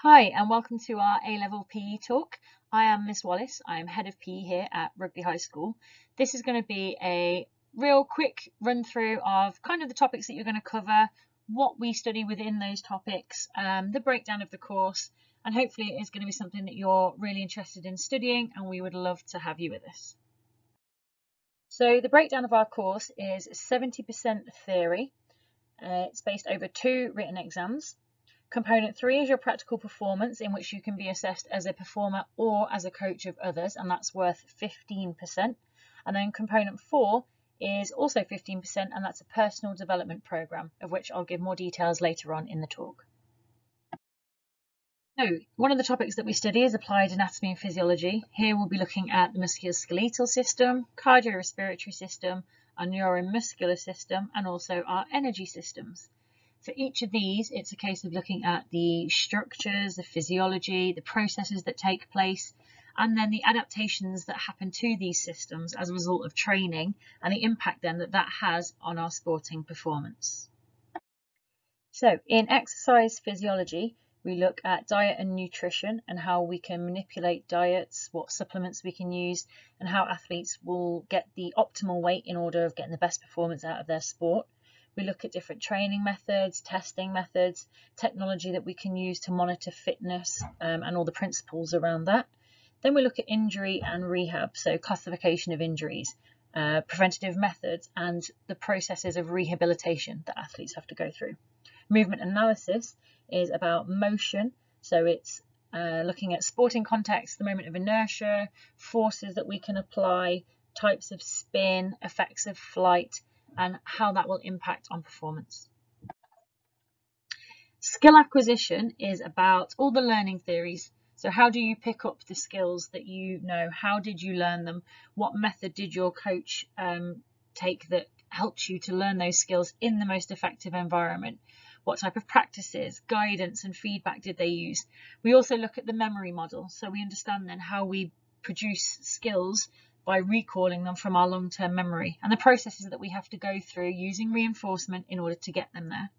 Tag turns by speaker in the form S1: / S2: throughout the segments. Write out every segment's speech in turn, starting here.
S1: Hi and welcome to our A-level PE talk. I am Miss Wallis. I am head of PE here at Rugby High School. This is going to be a real quick run through of kind of the topics that you're going to cover, what we study within those topics, um, the breakdown of the course, and hopefully it is going to be something that you're really interested in studying and we would love to have you with us. So the breakdown of our course is 70% theory. Uh, it's based over two written exams. Component three is your practical performance in which you can be assessed as a performer or as a coach of others and that's worth 15%. And then component four is also 15% and that's a personal development program of which I'll give more details later on in the talk. So, one of the topics that we study is applied anatomy and physiology. Here we'll be looking at the musculoskeletal system, cardiorespiratory system, our neuromuscular system, and also our energy systems. For each of these, it's a case of looking at the structures, the physiology, the processes that take place, and then the adaptations that happen to these systems as a result of training and the impact then that that has on our sporting performance. So in exercise physiology, we look at diet and nutrition and how we can manipulate diets, what supplements we can use, and how athletes will get the optimal weight in order of getting the best performance out of their sport. We look at different training methods, testing methods, technology that we can use to monitor fitness um, and all the principles around that. Then we look at injury and rehab, so classification of injuries, uh, preventative methods, and the processes of rehabilitation that athletes have to go through. Movement analysis is about motion. So it's uh, looking at sporting context, the moment of inertia, forces that we can apply, types of spin, effects of flight, and how that will impact on performance. Skill acquisition is about all the learning theories. So how do you pick up the skills that you know? How did you learn them? What method did your coach um, take that helped you to learn those skills in the most effective environment? what type of practices, guidance and feedback did they use. We also look at the memory model, so we understand then how we produce skills by recalling them from our long-term memory and the processes that we have to go through using reinforcement in order to get them there.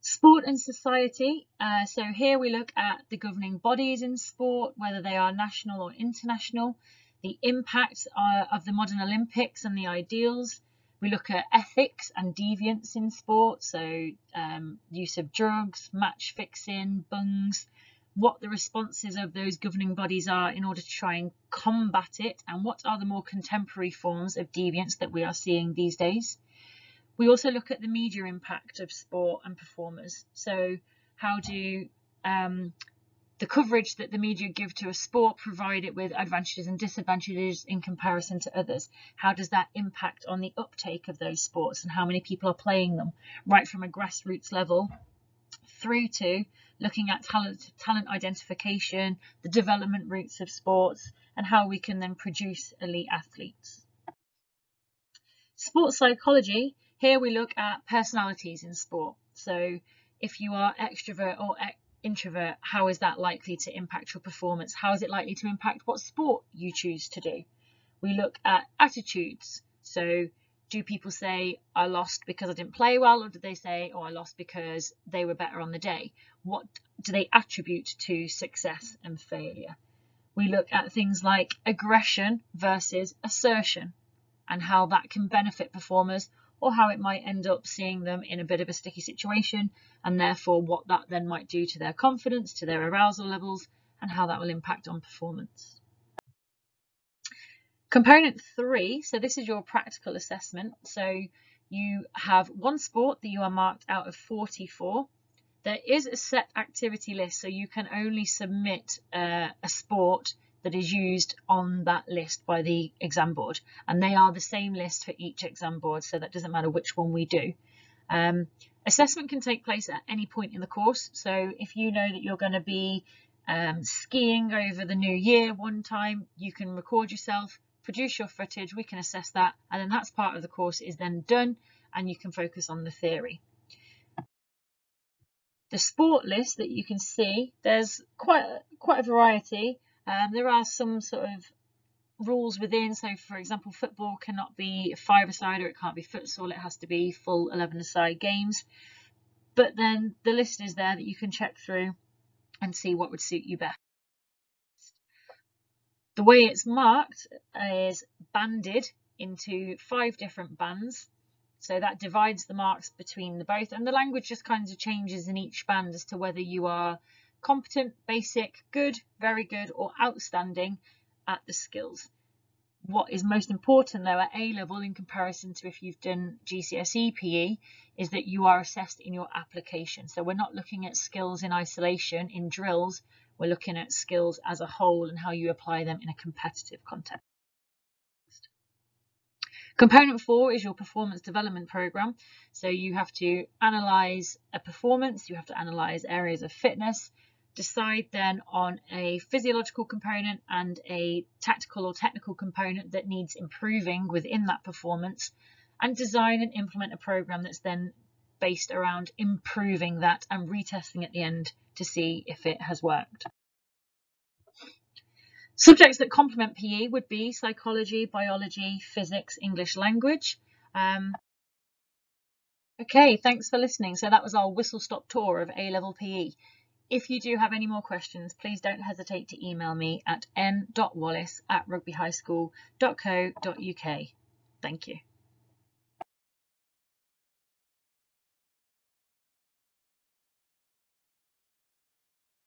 S1: Sport and society. Uh, so here we look at the governing bodies in sport, whether they are national or international, the impact uh, of the modern Olympics and the ideals, we look at ethics and deviance in sport, so um, use of drugs, match fixing, bungs, what the responses of those governing bodies are in order to try and combat it, and what are the more contemporary forms of deviance that we are seeing these days. We also look at the media impact of sport and performers. So, how do um, the coverage that the media give to a sport provide it with advantages and disadvantages in comparison to others? How does that impact on the uptake of those sports and how many people are playing them, right from a grassroots level through to looking at talent, talent identification, the development routes of sports, and how we can then produce elite athletes. Sports psychology, here we look at personalities in sport. So if you are extrovert or introvert, how is that likely to impact your performance? How is it likely to impact what sport you choose to do? We look at attitudes. So, do people say, I lost because I didn't play well, or do they say, oh, I lost because they were better on the day? What do they attribute to success and failure? We look at things like aggression versus assertion and how that can benefit performers or how it might end up seeing them in a bit of a sticky situation and therefore what that then might do to their confidence, to their arousal levels, and how that will impact on performance. Component three, so this is your practical assessment. So you have one sport that you are marked out of 44. There is a set activity list, so you can only submit uh, a sport that is used on that list by the exam board. And they are the same list for each exam board, so that doesn't matter which one we do. Um, assessment can take place at any point in the course. So if you know that you're going to be um, skiing over the new year one time, you can record yourself, produce your footage, we can assess that, and then that's part of the course is then done and you can focus on the theory. The sport list that you can see, there's quite, quite a variety. Um, there are some sort of rules within. So, for example, football cannot be five-a-side or it can't be futsal. It has to be full 11-a-side games. but then the list is there that you can check through and see what would suit you best. The way it's marked is banded into five different bands. So that divides the marks between the both and the language just kind of changes in each band as to whether you are competent, basic, good, very good or outstanding at the skills. What is most important though at A level in comparison to if you've done GCSE PE is that you are assessed in your application. So we're not looking at skills in isolation in drills, we're looking at skills as a whole and how you apply them in a competitive context. Component four is your performance development program. So you have to analyze a performance, you have to analyze areas of fitness, decide then on a physiological component and a tactical or technical component that needs improving within that performance and design and implement a program that's then based around improving that and retesting at the end to see if it has worked. Subjects that complement PE would be psychology, biology, physics, English language. Um, okay, thanks for listening. So that was our whistle-stop tour of A-level PE. If you do have any more questions, please don't hesitate to email me at n.wallis at rugbyhighschool.co.uk. Thank you.